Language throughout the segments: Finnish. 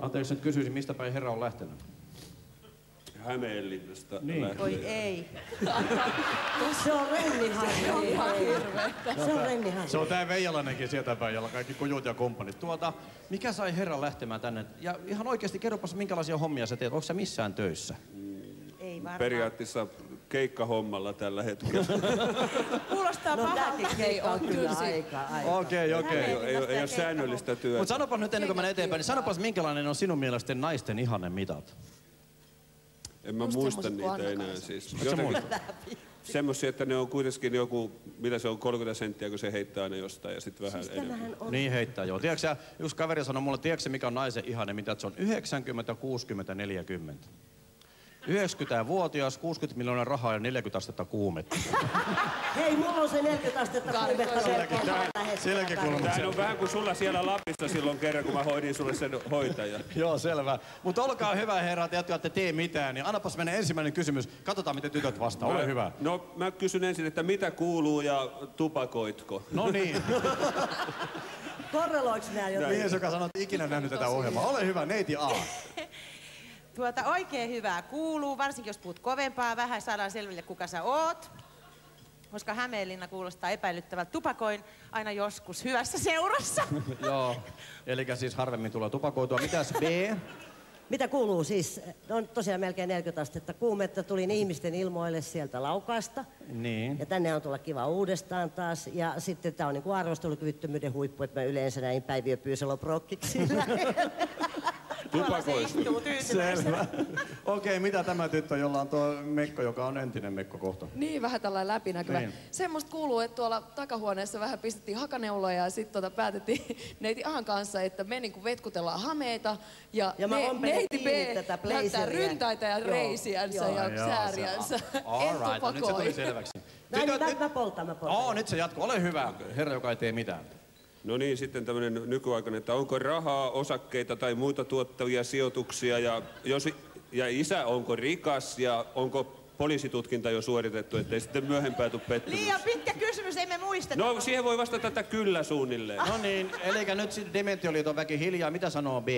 Anteeksi, nyt kysyisin, mistä päin herra on lähtenyt? Hämeenlinnasta. Niin. Oi ei. Se on Renni Harri. Se on. Se on tää Veijalainenkin sieltä päin, jolla kaikki kujut ja kumppanit. Tuota, mikä sai herran lähtemään tänne? Ja ihan oikeasti kerropas, minkälaisia hommia sä teet. Onko sä missään töissä? Ei varmaan. Periaatteessa keikkahommalla tällä hetkellä. Kuulostaa No pahalta. keikka on kyllä aika, aika. Okei, okei. ei, ole- ei, ole- ei ole säännöllistä työtä. Mutta sanopa nyt ennen kuin menen eteenpäin, niin sanopas minkälainen on sinun mielestä naisten ihanne mitat? En mä Just muista niitä enää siis. Muista? Semmoisia, että ne on kuitenkin joku, mitä se on, 30 senttiä, kun se heittää aina jostain ja sitten vähän Siis enemmän. on... Niin heittää, joo. Tiedätkö yksi kaveri sanoi mulle, tiedätkö mikä on naisen ihanne mitat? Se on 90, 60, 40. 90-vuotias, 60 miljoonaa rahaa ja 40 astetta kuumetta. Hei, mulla on se 40 astetta kuumetta silläkin kuulemma. Tämä on vähän kuin sulla siellä Lapissa silloin kerran, kun mä hoidin sulle sen hoitajan. Joo, selvä. Mutta olkaa hyvä herrat, jotka ette tee mitään. Niin annapas mennä ensimmäinen kysymys. Katsotaan, miten tytöt vastaa. Ole hyvä. No mä kysyn ensin, että mitä kuuluu ja tupakoitko? No niin. Korreloiks nää jotenkin? Mies, joka sanoo, että ikinä nähnyt tätä ohjelmaa. Ole hyvä, neiti A. Tuota, oikein hyvää kuuluu, varsinkin jos puhut kovempaa, vähän saadaan selville kuka sä oot. Koska Hämeenlinna kuulostaa epäilyttävältä. Tupakoin aina joskus hyvässä seurassa. Joo. Eli siis harvemmin tulee tupakoitua. Mitäs B? Mitä kuuluu siis? On tosiaan melkein 40 astetta kuumetta. Tulin ihmisten ilmoille sieltä laukaasta. Niin. Ja tänne on tulla kiva uudestaan taas. Ja sitten tämä on niin arvostelukyvyttömyyden huippu, että mä yleensä näin Päiviö Pyysalo prokkiksi. Tupakoista. Selvä. Okei, mitä tämä tyttö, jolla on tuo Mekko, joka on entinen Mekko kohta? Niin, vähän tällainen läpinäkyvä. Niin. Niin. Semmoista kuuluu, että tuolla takahuoneessa vähän pistettiin hakaneuloja ja sitten tota päätettiin neiti Ahan kanssa, että me niinku vetkutellaan hameita ja, Ja mä ne, neiti B tätä näyttää ryntäitä ja Joo. reisiänsä Joo. ja jaa, sääriänsä. All right, no nyt se tuli selväksi. Näin, Tytöt, mä, nyt... mä poltan, mä poltan. Oo, nyt se jatkuu. Ole hyvä, herra, joka ei tee mitään. No niin, sitten tämmöinen nykyaikainen, että onko rahaa, osakkeita tai muita tuottavia sijoituksia ja, jos, ja isä onko rikas ja onko poliisitutkinta jo suoritettu, ettei sitten myöhempää tule pettymys. Liian pitkä kysymys, emme muista. No siihen voi vastata tätä kyllä suunnilleen. No niin, eli nyt sitten Dementioliiton väki hiljaa. Mitä sanoo B?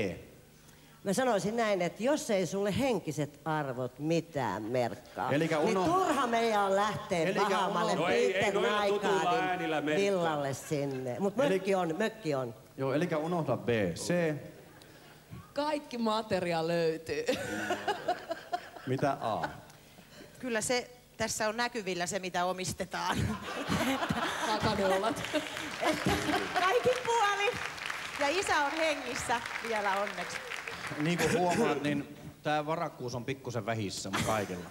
Mä sanoisin näin, että jos ei sulle henkiset arvot mitään merkkaa, Elikkä niin uno- turha meidän on lähteä Elikkä vahamalle uno- No ei- villalle sinne. Mutta Eli- mökki on, mökki on. Joo, eli unohda B. C. Kaikki materia löytyy. Mitä A? Kyllä se tässä on näkyvillä se, mitä omistetaan. Hakaneulat. Kaikin puolin. Ja isä on hengissä vielä onneksi. Niin kuin huomaat, niin tämä varakkuus on pikkusen vähissä kaikilla.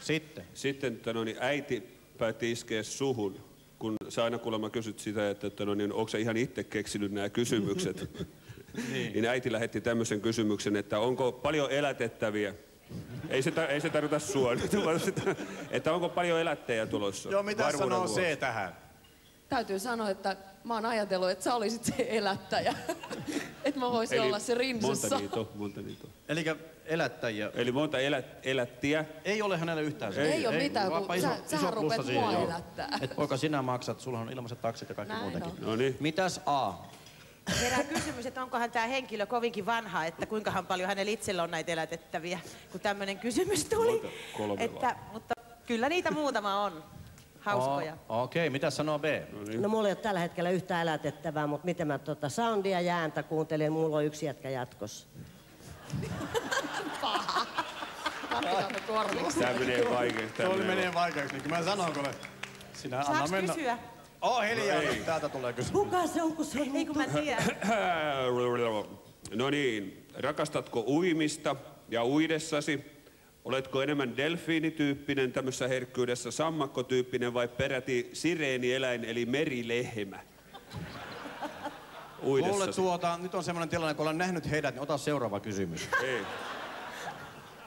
Sitten. Sitten että no, niin äiti päätti iskeä suhun, kun sä aina kuulemma kysyt sitä, että, että no, niin, onko sä ihan itse keksinyt nämä kysymykset. niin. niin äiti lähetti tämmöisen kysymyksen, että onko paljon elätettäviä. Ei se, ta- ei se tarkoita sua, nyt, vaan sitä, että onko paljon elättejä tulossa. Joo, mitä sanoo vuoksi. C tähän? Täytyy sanoa, että mä oon ajatellut, että sä olisit se elättäjä. että mä voisin olla se rinsassa. Monta niitä on, monta niitä on. Eli elättäjiä. Eli monta elät, elättiä. Ei ole hänelle yhtään se. Ei oo mitään, vaapa kun sä- sähän rupeat plussa mua joo. elättää. Et poika, sinä maksat, sulla on ilmaiset taksit ja kaikki Näin muutenkin. No niin. Mitäs A? Herää kysymys, että onkohan tämä henkilö kovinkin vanha, että kuinkahan paljon hänellä itsellä on näitä elätettäviä, kun tämmöinen kysymys tuli. Monta? Kolme että, mutta kyllä niitä muutama on. Hauskoja. O- Okei, okay, mitä sanoo B? No mulla ei ole tällä hetkellä yhtään elätettävää, mutta miten mä tota soundia ja ääntä kuuntelen, mulla on yksi jätkä jatkossa. Tämä menee vaikeaksi. tää Tuo menee vaikeaksi, niin kuin mä sanoin, kuule. Sinä anna Saaks mennä. kysyä? Oh, hiljaa, nyt täältä tulee kysymys. Kuka se on, kun se on Ei niin kun mä tiedän. No niin, rakastatko uimista ja uidessasi? Oletko enemmän delfiinityyppinen tämmöisessä herkkyydessä, sammakkotyyppinen vai peräti sireenieläin eli merilehmä? Kuule tuota, nyt on semmoinen tilanne, kun olen nähnyt heidät, niin ota seuraava kysymys. Ei.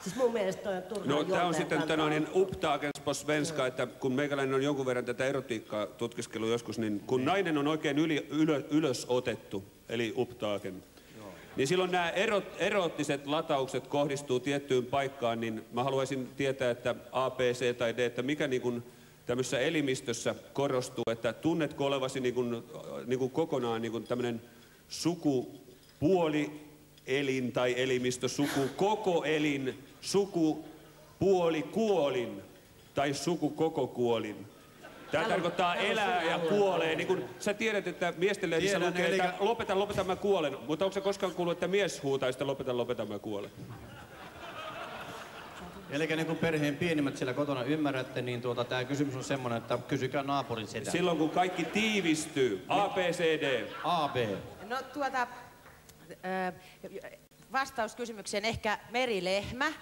Siis mun mielestä toi on turhaa No tämä on sitten tämä niin upptagens på svenska, että kun meikäläinen on jonkun verran tätä erotiikkaa tutkiskellut joskus, niin kun nainen on oikein yli, ylö, ylös otettu, eli upptagen, niin silloin nämä erot, eroottiset lataukset kohdistuu tiettyyn paikkaan, niin mä haluaisin tietää, että A, B, C tai D, että mikä niin kuin tämmöisessä elimistössä korostuu, että tunnetko olevasi niin kuin, niin kuin kokonaan niin kuin tämmöinen sukupuoli elin tai elimistö, suku, koko elin, suku, puoli, kuolin tai suku, koko kuolin. Tämä tarkoittaa elää ja kuolee. Niin kun sä tiedät, että miesten lehdissä lukee, eli- että lopeta, lopeta, mä kuolen. Mutta onko se koskaan kuullut, että mies huutaa sitä lopeta, lopeta, mä kuolen? Eli niin kuin perheen pienimmät siellä kotona ymmärrätte, niin tuota, tämä kysymys on semmoinen, että kysykää naapurin sitä. Silloin kun kaikki tiivistyy. A, B, C, D. A, B. No tuota, ö, vastaus kysymykseen ehkä merilehmä.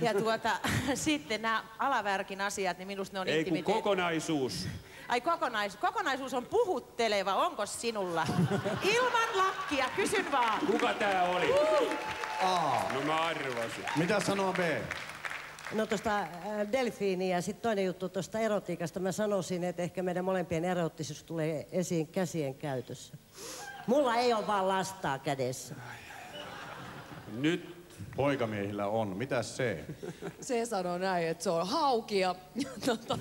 Ja tuota, sitten nämä alavärkin asiat, niin minusta ne on Ei kun kokonaisuus. Ai kokonaisuus. Kokonaisuus on puhutteleva, onko sinulla? Ilman lakkia, kysyn vaan. Kuka tää oli? A. No mä arvasin. Mitä sanoo B? No tuosta delfiiniä ja sitten toinen juttu tuosta erotiikasta. Mä sanoisin, että ehkä meidän molempien erottisuus tulee esiin käsien käytössä. Mulla ei ole vaan lastaa kädessä. Nyt Poikamiehillä on. Mitäs se? Se sanoo näin, että se on hauki ja tota,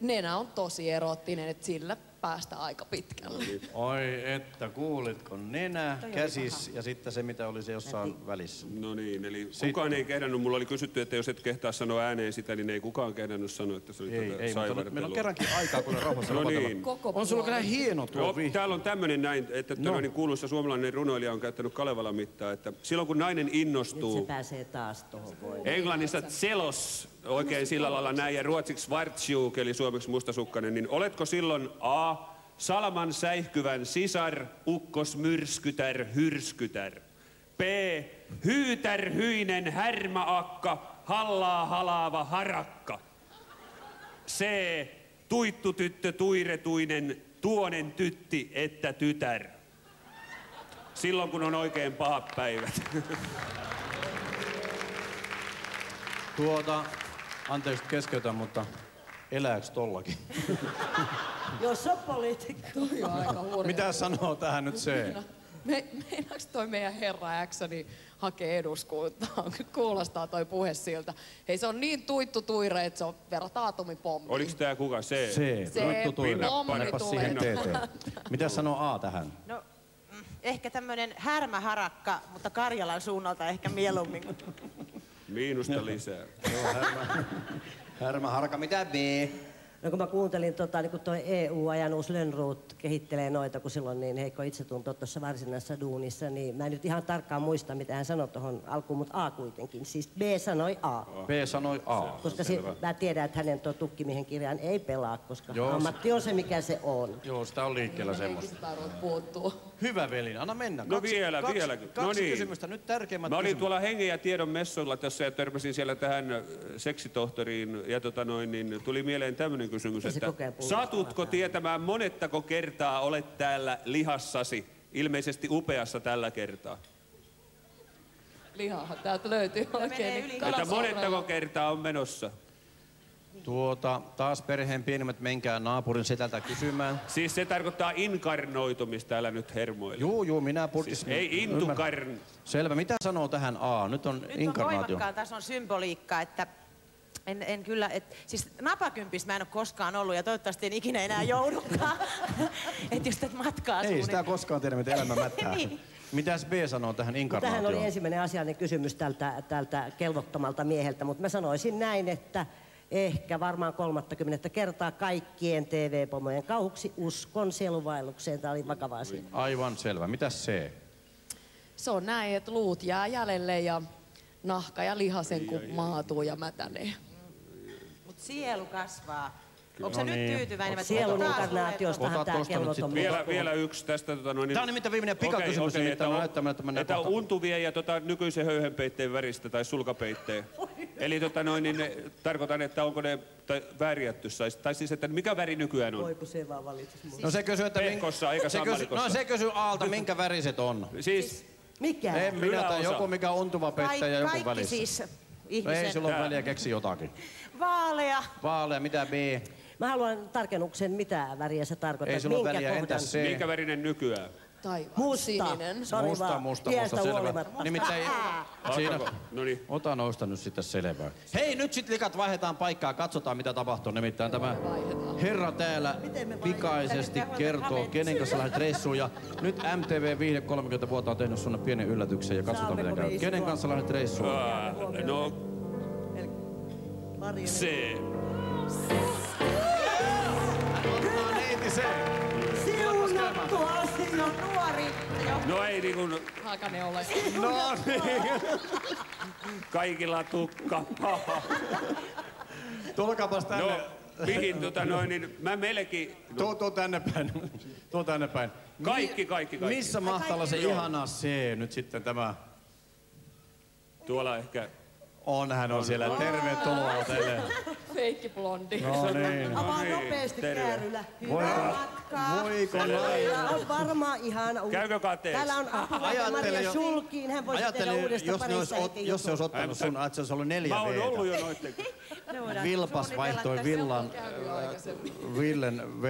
nenä on tosi erottinen, että sillä päästä aika pitkälle. Oi, että kuulitko nenä, Toi oli käsis ja sitten se, mitä oli se jossain välissä. No niin, eli Sitten. kukaan ei kehdannut. Mulla oli kysytty, että jos et kehtaa sanoa ääneen sitä, niin ei kukaan kehdannut sanoa, että se oli Ei, tätä ei, mutta nyt meillä on kerrankin aikaa, kun rauhassa No niin. Koko On sulla kyllä hieno tuo vihje. täällä on tämmöinen näin, että No. no. niin kuuluisa suomalainen runoilija on käyttänyt Kalevalan mittaa, että silloin kun nainen Nyt se innostuu, pääsee taas tuohon voimaan. englannissa tselos, oikein sillä lailla näin, ja ruotsiksi svartsjuk, eli suomeksi mustasukkainen, niin oletko silloin A, salaman säihkyvän sisar, ukkos myrskytär, hyrskytär. B, hyytärhyinen härmäakka, hallaa halaava harakka. C, tuittutyttö tuiretuinen, tuonen tytti että tytär. Silloin kun on oikein pahat päivät. Tuota, anteeksi keskeytän, mutta elääks tollakin? Jos on poliitikko. Toi on aika hurja. Mitä sanoo tähän nyt se? Me, meinaaks toi meidän herra X niin hakee eduskuntaan? Kuulostaa toi puhe siltä. Hei se on niin tuittu tuire, että se on verrataan atomipommi. Oliko tää kuka? C? Se, Se Tuittu Tuire. pommi siihen TT. Mitä sanoo A tähän? No, mm, ehkä tämmönen härmäharakka, mutta Karjalan suunnalta ehkä mieluummin. Miinusta lisää. Härmä harka, mitä B? No kun mä kuuntelin, tota, niin kun toi EU-ajan uusi Lönnruut kehittelee noita, kun silloin niin heikko itsetunto tuossa varsinaisessa duunissa, niin mä en nyt ihan tarkkaan muista, mitä hän sanoi tuohon alkuun, mutta A kuitenkin. Siis B sanoi A. B sanoi A. Koska si- mä tiedän, että hänen tuo tukkimiehen kirjaan ei pelaa, koska Joo, ammatti on se, mikä se on. Joo, sitä on liikkeellä semmoista. Puuttuu. Hyvä veli, anna mennä. No vielä, kaksi, vieläkin. Kaksi No niin. kysymystä, nyt tärkeimmät Mä olin kysymykset. tuolla hengen ja tiedon messuilla tässä ja törmäsin siellä tähän seksitohtoriin ja tota noin, niin tuli mieleen tämmöinen kysymys, se että satutko tietämään monettako kertaa olet täällä lihassasi? Ilmeisesti upeassa tällä kertaa. Lihahan täältä löytyy oikein. yli niin Että monettako kertaa on menossa? Tuota, taas perheen pienimmät menkää naapurin setältä kysymään. Siis se tarkoittaa inkarnoitumista, älä nyt hermoile. Juu, juu, minä purkis... Siis ei intukarn. Selvä, mitä sanoo tähän A? Nyt on Nyt on inkarnaatio. voimakkaan tason symboliikka, että en, en kyllä, et, siis napakympistä mä en ole koskaan ollut ja toivottavasti en ikinä enää joudukaan. että jos tätä matkaa Ei sitä koskaan tiedä, mitä elämä mättää. Niin. Mitäs B sanoo tähän Tähän oli inkarnaatioon? ensimmäinen asiallinen kysymys tältä, tältä kelvottomalta mieheltä, mutta mä sanoisin näin, että ehkä varmaan 30 kertaa kaikkien TV-pomojen kauhuksi uskon sielunvaellukseen. Tämä oli vakava asia. Aivan selvä. Mitäs C? Se on näin, että luut jää jäljelle ja nahka ja lihasen kun maatuu ja mätänee. Sielu kasvaa. Onko No se nyt niin. tyytyväinen? vai Sielun taas tulee inkarnaatiostahan tämä nyt mies Vielä, vielä yksi tästä. Tota, noin, Tää on nimittäin viimeinen pikakysymys, okei, nimittäin että on on- näyttämään, että on untuvien ja tota, nykyisen höyhenpeitteen väristä tai sulkapeitteen. Eli tota, noin, niin, ne- tarkoitan, että onko ne tai, vääriätty, tai, tai siis, että mikä väri nykyään on? Voi kun se vaan valitsis mua. No se kysyy, että... Pehkossa, eikä se kysy. No se kysyy Aalta, minkä väriset on. Siis, Mikä? En minä tai joku, mikä on untuva Kaik- peittäjä ja joku kaikki välissä. siis No ihmisen ei silloin väliä, keksi jotakin. vaalea. Vaalea, mitä B? Mä haluan tarkennuksen, mitä väriä se tarkoittaa. Ei sulla minkä väliä, kohdan. entäs C? minkä värinen nykyään? Taivaan Musta. sininen. Sori musta, vaan, musta, iästä musta, selvä. huolimatta. Nimittäin siinä, Alkako? No niin. ota noista nyt sitten selvää. Hei, nyt sit likat vaihdetaan paikkaa, katsotaan mitä tapahtuu. Nimittäin tämä herra täällä pikaisesti kertoo, kenen kanssa lähdet reissuun. Ja nyt MTV Viihde 30 vuotta on tehnyt sulle pienen yllätyksen ja katsotaan Saammeko miten me käy. Kenen kanssa lähdet reissuun? No, Se. Neiti se. Siunattu asia. Nuori. No ei niin kuin Hakane ole. No niin. kaikilla tukka. Tulkaapas tänne. No, mihin tota noin, niin mä melkein... No, Tuo, tuo tänne päin. Tuo tänne päin. Kaikki, kaikki, kaikki. Missä mahtaa se ihana C nyt sitten tämä? tuolla ehkä... On, hän on siellä. Tervetuloa teille. Feikki blondi. No niin. Avaa niin, nopeasti terve. kääryllä. Voi, Hyvää matkaa. voiko? Meillä on varmaan ihana uusi. Käykö kateeksi? Täällä on Maria jo- Sulkiin. Hän voisi tehdä uudesta jos, ne olisi, parissa ot, jos se olisi ottanut sun, että se olisi ollut neljä Mä oon ollut jo noitten. Vilpas vaihtoi Villan, Käynyt aikaisemmin. Villen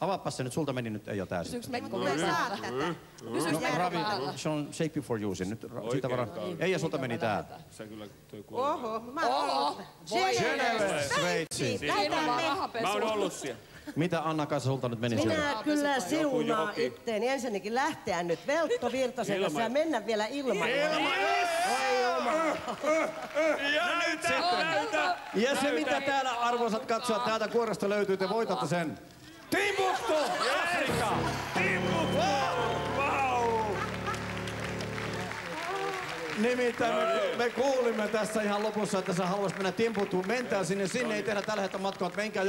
Avaapas se nyt, sulta meni nyt ei ole täysin. Pysyks Mekko joku. Me päällä? saa tätä. Pysyks No, Ravi, se on shape for using. Nyt ra- siitä vara. kauan. Ei, ja sulta meni tää. Sä kyllä toi kuuluu. Oho, mä oon Oho, ollut. voi Geneve, Sveitsi. Mä oon ollut siellä. Mitä Anna kanssa sulta nyt meni siellä? Minä kyllä Joku siunaan johonkin. itteeni. Ensinnäkin lähteä nyt Veltto Virtasen kanssa ja Ilman. mennä vielä ilman. Ja nyt sitten. Ja se mitä täällä arvoisat katsojat täältä kuoresta löytyy, te voitatte sen. Timbuktu! Afrika! Nimittäin me, me kuulimme tässä ihan lopussa, että sä haluaisit mennä Timbuktuun. Mentää sinne, sinne ei tehdä tällä hetkellä matkaa, menkää jo